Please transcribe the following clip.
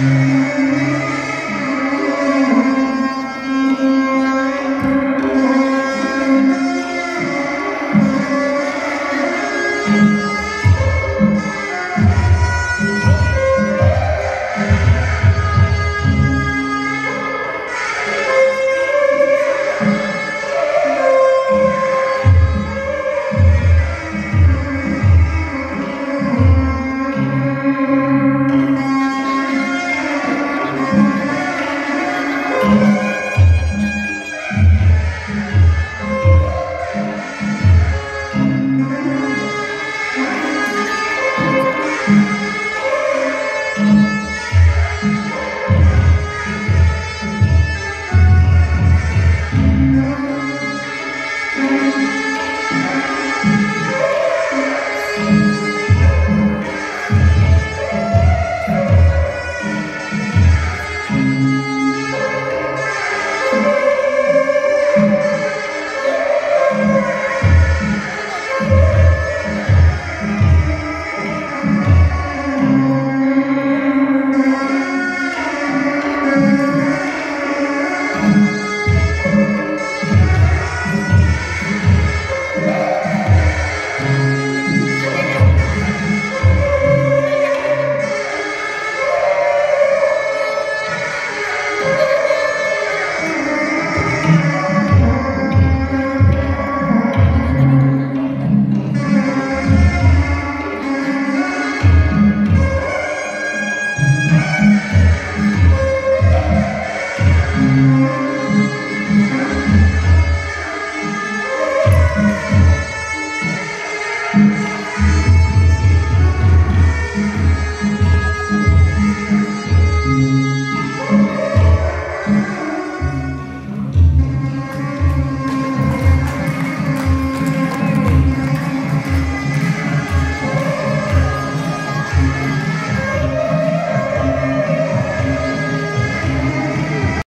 Música